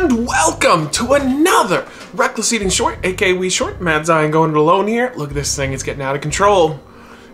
and welcome to another Wreckless Eating Short, aka We Short. Matt Zion going it alone here. Look at this thing, it's getting out of control.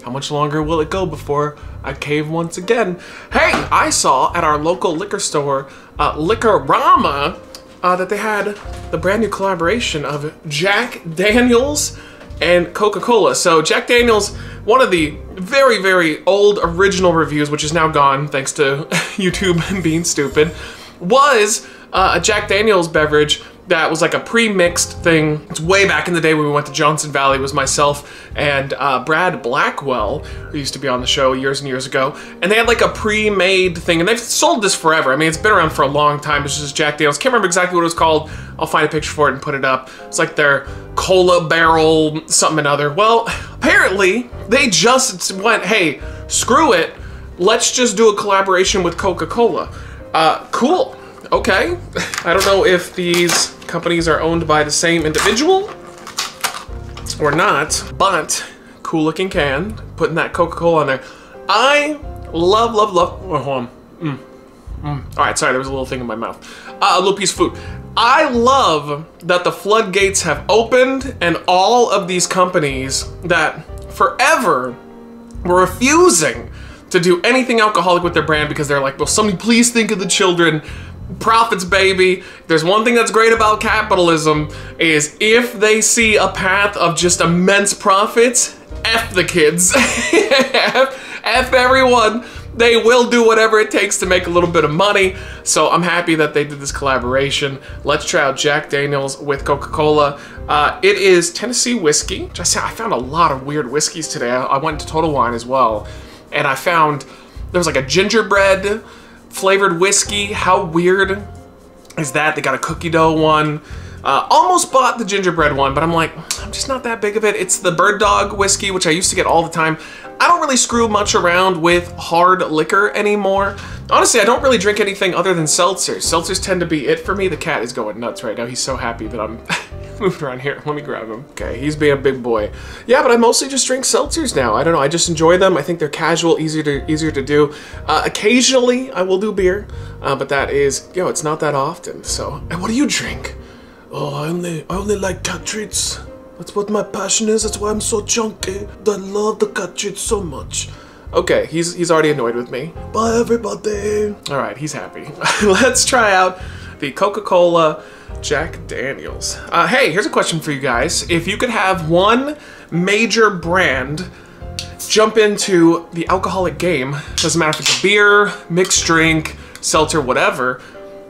How much longer will it go before I cave once again? Hey, I saw at our local liquor store, uh, Liquorama, uh, that they had the brand new collaboration of Jack Daniels and Coca-Cola. So Jack Daniels, one of the very, very old original reviews, which is now gone thanks to YouTube being stupid, was uh, a Jack Daniels beverage that was like a pre-mixed thing. It's way back in the day when we went to Johnson Valley. Was myself and uh, Brad Blackwell, who used to be on the show years and years ago. And they had like a pre-made thing, and they've sold this forever. I mean, it's been around for a long time. It's just Jack Daniels. Can't remember exactly what it was called. I'll find a picture for it and put it up. It's like their cola barrel something another. Well, apparently they just went, hey, screw it. Let's just do a collaboration with Coca-Cola. Uh, cool. Okay. I don't know if these companies are owned by the same individual or not, but cool looking can, putting that Coca-Cola on there. I love, love, love, oh, hold on. Mm. Mm. All right, sorry, there was a little thing in my mouth. Uh, a little piece of food. I love that the floodgates have opened and all of these companies that forever were refusing to do anything alcoholic with their brand because they're like, well, somebody please think of the children profits baby. There's one thing that's great about capitalism is if they see a path of just immense profits f the kids. F, f everyone. They will do whatever it takes to make a little bit of money. So i'm happy that they did this collaboration. Let's try out jack daniels with coca-cola. Uh, it is tennessee whiskey. I found a lot of weird whiskeys today. I went to total wine as well. And i found there was like a gingerbread flavored whiskey. How weird is that? They got a cookie dough one. Uh, almost bought the gingerbread one, but I'm like, I'm just not that big of it. It's the Bird Dog whiskey, which I used to get all the time. I don't really screw much around with hard liquor anymore. Honestly, I don't really drink anything other than seltzers. Seltzers tend to be it for me. The cat is going nuts right now. He's so happy that I'm moving around here. Let me grab him. Okay, he's being a big boy. Yeah, but I mostly just drink seltzers now. I don't know. I just enjoy them. I think they're casual, easier to easier to do. Uh, occasionally, I will do beer, uh, but that is, yo, Know, it's not that often. So, and what do you drink? Oh, I only, I only like cat treats. That's what my passion is. That's why I'm so chunky. I love the cat treats so much. Okay, he's he's already annoyed with me. Bye, everybody. All right, he's happy. Let's try out the Coca-Cola Jack Daniels. Uh, hey, here's a question for you guys. If you could have one major brand jump into the alcoholic game, doesn't matter if it's a beer, mixed drink, seltzer, whatever,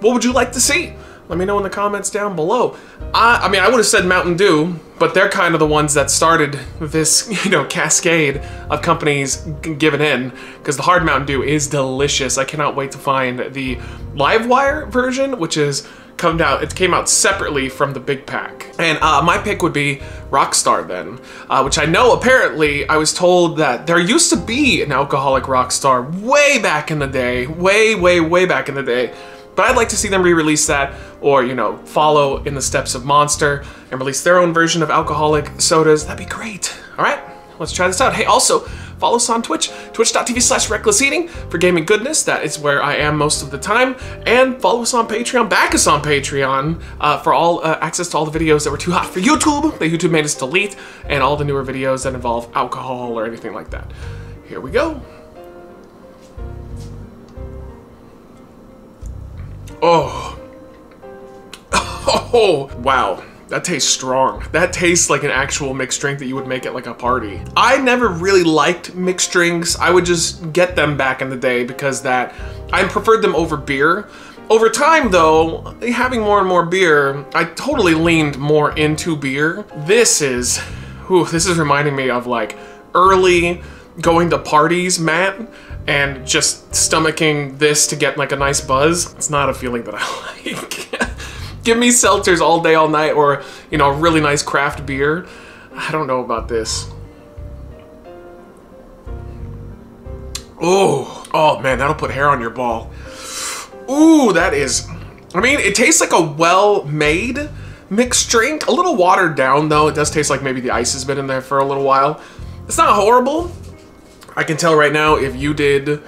what would you like to see? Let me know in the comments down below. I, I mean, I would have said Mountain Dew, but they're kind of the ones that started this, you know, cascade of companies giving in because the hard Mountain Dew is delicious. I cannot wait to find the Livewire version, which is come out. It came out separately from the big pack. And uh, my pick would be Rockstar then, uh, which I know apparently I was told that there used to be an alcoholic Rockstar way back in the day, way, way, way back in the day. But I'd like to see them re-release that or, you know, follow in the steps of Monster and release their own version of alcoholic sodas. That'd be great. All right, let's try this out. Hey, also, follow us on Twitch, twitch.tv slash wreckless eating for gaming goodness. That is where I am most of the time. And follow us on Patreon, back us on Patreon uh, for all uh, access to all the videos that were too hot for YouTube, that YouTube made us delete, and all the newer videos that involve alcohol or anything like that. Here we go. Oh. Oh, wow. That tastes strong. That tastes like an actual mixed drink that you would make at like a party. I never really liked mixed drinks. I would just get them back in the day because that I preferred them over beer. Over time though, having more and more beer, I totally leaned more into beer. This is, whew, this is reminding me of like early going to parties, Matt, and just stomaching this to get like a nice buzz. It's not a feeling that I like. Give me seltzers all day, all night, or, you know, a really nice craft beer. I don't know about this. Oh, oh man, that'll put hair on your ball. Ooh, that is, I mean, it tastes like a well-made mixed drink. A little watered down though. It does taste like maybe the ice has been in there for a little while. It's not horrible. I can tell right now if you did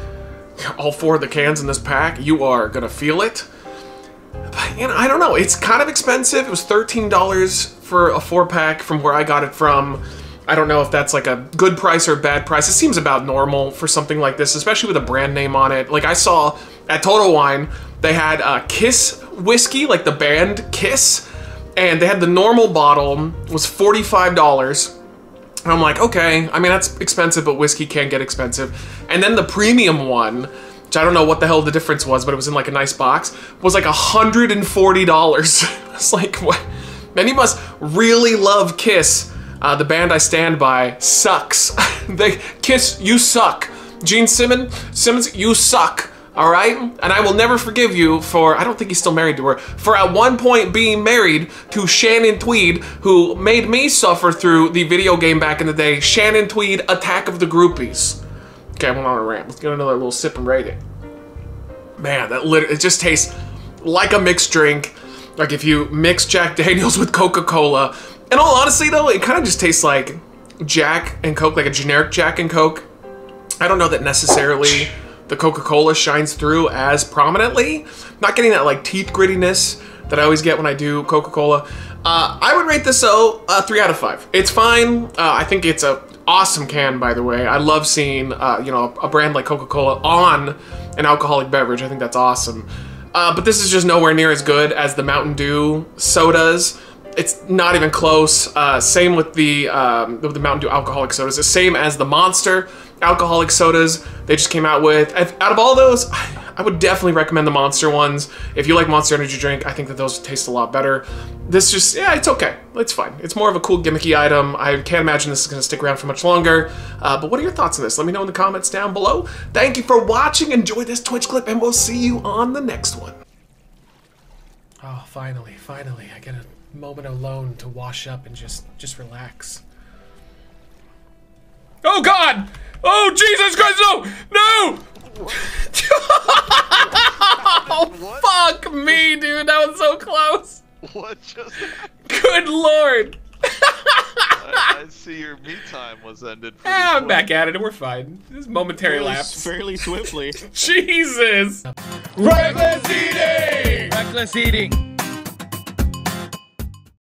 all four of the cans in this pack, you are gonna feel it. But, you know, I don't know. It's kind of expensive. It was $13 for a four pack from where I got it from. I don't know if that's like a good price or bad price. It seems about normal for something like this, especially with a brand name on it. Like I saw at Total Wine, they had uh, Kiss whiskey, like the band Kiss, and they had the normal bottle was $45. And I'm like, okay, I mean, that's expensive, but whiskey can get expensive. And then the premium one, which I don't know what the hell the difference was, but it was in like a nice box, was like $140. it's like, what? Man, you must really love Kiss uh, the band I stand by sucks. they Kiss, you suck. Gene Simmons, Simmons, you suck. All right, and I will never forgive you for. I don't think he's still married to her. For at one point being married to Shannon Tweed, who made me suffer through the video game back in the day. Shannon Tweed, Attack of the Groupies. Okay, I went on a rant. Let's get another little sip and rate it. Man, that lit it just tastes like a mixed drink. Like if you mix Jack Daniels with Coca-Cola in all honesty, though, it kind of just tastes like Jack and Coke, like a generic Jack and Coke. I don't know that necessarily the Coca-Cola shines through as prominently. Not getting that like teeth grittiness that I always get when I do Coca-Cola. Uh, I would rate this though a three out of five. It's fine. Uh, I think it's a awesome can, by the way. I love seeing uh, you know a brand like Coca-Cola on an alcoholic beverage. I think that's awesome. Uh, but this is just nowhere near as good as the Mountain Dew sodas it's not even close. Uh, same with the, um, the Mountain Dew alcoholic sodas. The same as the Monster alcoholic sodas they just came out with. Out of all those, would definitely recommend the Monster ones. If you like Monster Energy drink, I think that those taste a lot better. This just, yeah, it's okay. It's fine. It's more of a cool gimmicky item. I can't imagine this is going to stick around for much longer. Uh, but what are your thoughts on this? Let me know in the comments down below. Thank you for watching. Enjoy this Twitch clip, and we'll see you on the next one. Oh, finally, finally, I get a moment alone to wash up and just just relax. Oh God! Oh Jesus Christ! No! No! oh, fuck me, dude! That was so close. What just? Good lord! I, I, see your me time was ended. Ah, I'm back at it. And we're fine. This momentary lapse. Fairly swiftly. Jesus! Wreckless eating. Wreckless eating.